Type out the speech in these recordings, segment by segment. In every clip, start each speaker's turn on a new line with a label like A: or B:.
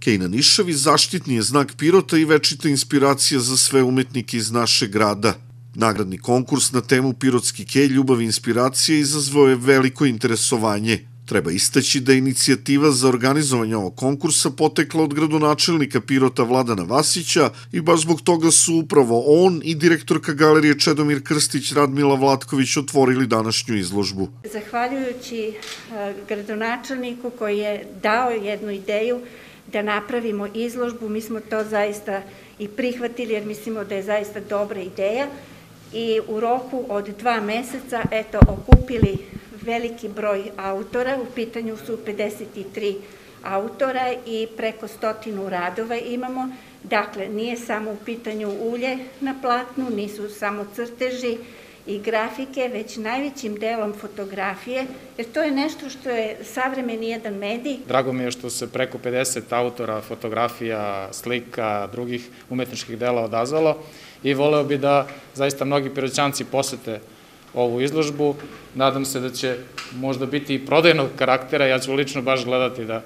A: Kejna Nišavi zaštitni je znak Pirota i večita inspiracija za sve umetnike iz našeg grada. Nagradni konkurs na temu Pirotski kej ljubav i inspiracija izazvao je veliko interesovanje. Treba istaći da je inicijativa za organizovanje ovog konkursa potekla od gradonačelnika Pirota Vladana Vasića i baš zbog toga su upravo on i direktorka galerije Čedomir Krstić Radmila Vlatković otvorili današnju izložbu.
B: Zahvaljujući e, gradonačelniku koji je dao jednu ideju da napravimo izložbu, mi smo to zaista i prihvatili jer mislimo da je zaista dobra ideja. I u roku od dva meseca eto okupili veliki broj autora, u pitanju su 53 autora i preko stotinu radova imamo. Dakle, nije samo u pitanju ulje na platnu, nisu samo crteži i grafike, već najvećim delom fotografije, jer to je nešto što je savremeni jedan medij.
C: Drago mi je što se preko 50 autora, fotografija, slika, drugih umetničkih dela odazvalo i voleo bi da zaista mnogi piroćanci posete ovu izložbu. Nadam se da će možda biti i prodajnog karaktera, ja ću lično baš gledati da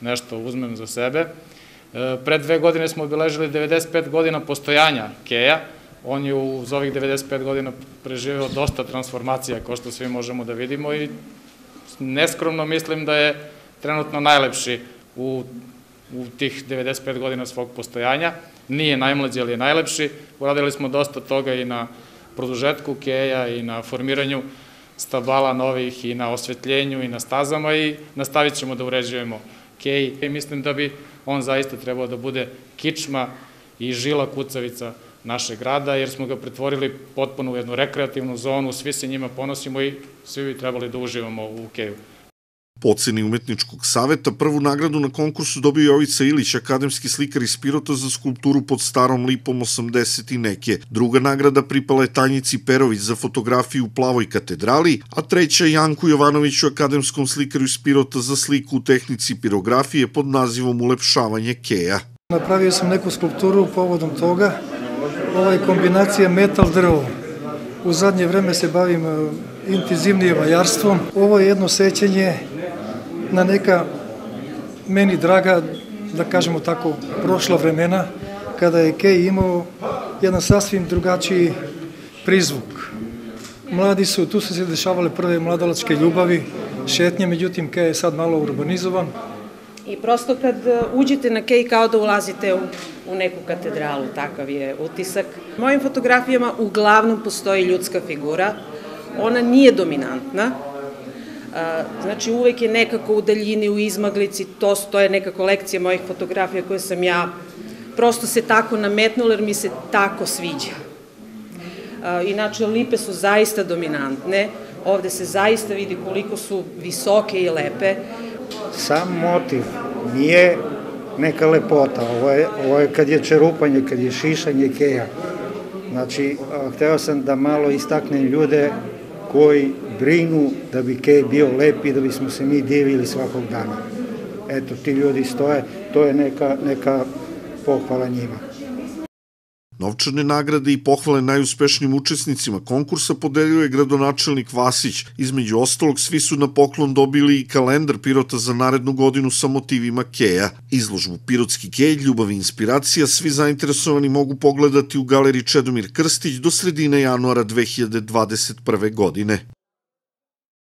C: nešto uzmem za sebe. E, Pred dve godine smo obeležili 95 godina postojanja Keja. On je uz ovih 95 godina preživeo dosta transformacija, kao što svi možemo da vidimo i neskromno mislim da je trenutno najlepši u, u tih 95 godina svog postojanja. Nije najmlađi, ali je najlepši. Uradili smo dosta toga i na produžetku keja i na formiranju stabala novih i na osvetljenju i na stazama i nastavit ćemo da uređujemo kej. I mislim da bi on zaista trebao da bude kičma i žila kucavica našeg grada, jer smo ga pretvorili potpuno u jednu rekreativnu zonu, svi se njima ponosimo i svi bi trebali da uživamo u keju.
A: Po oceni umetničkog saveta, prvu nagradu na konkursu dobio Jovica Ilić, akademski slikar iz Pirota za skulpturu pod starom lipom 80 i neke. Druga nagrada pripala je Tanjici Perović za fotografiju u Plavoj katedrali, a treća Janku Jovanoviću, akademskom slikaru iz Pirota za sliku u tehnici pirografije pod nazivom Ulepšavanje keja.
D: Napravio sam neku skulpturu povodom toga. Ovo je kombinacija metal-drvo. U zadnje vreme se bavim e, intenzivnije vajarstvom. Ovo je jedno sećanje na neka meni draga, da kažemo tako, prošla vremena, kada je Kej imao jedan sasvim drugačiji prizvuk. Mladi su, tu su se dešavale prve mladalačke ljubavi, šetnje, međutim Kej je sad malo urbanizovan.
E: I prosto kad uđete na Kej kao da ulazite u, u neku katedralu, takav je utisak. Mojim fotografijama uglavnom postoji ljudska figura, ona nije dominantna, Znači, uvek je nekako u daljini, u izmaglici, to, to je neka kolekcija mojih fotografija koje sam ja prosto se tako nametnula jer mi se tako sviđa. Inače, lipe su zaista dominantne, ovde se zaista vidi koliko su visoke i lepe.
F: Sam motiv nije neka lepota, ovo je, ovo je kad je čerupanje, kad je šišanje keja. Znači, hteo sam da malo istaknem ljude koji brinu da bi Kej bio lep i da bismo se mi divili svakog dana. Eto, ti ljudi stoje, to je neka, neka pohvala njima.
A: Novčane nagrade i pohvale najuspešnim učesnicima konkursa podelio je gradonačelnik Vasić. Između ostalog, svi su na poklon dobili i kalendar Pirota za narednu godinu sa motivima Keja. Izložbu Pirotski Kej, ljubav i inspiracija, svi zainteresovani mogu pogledati u galeriji Čedomir Krstić do sredine januara 2021. godine.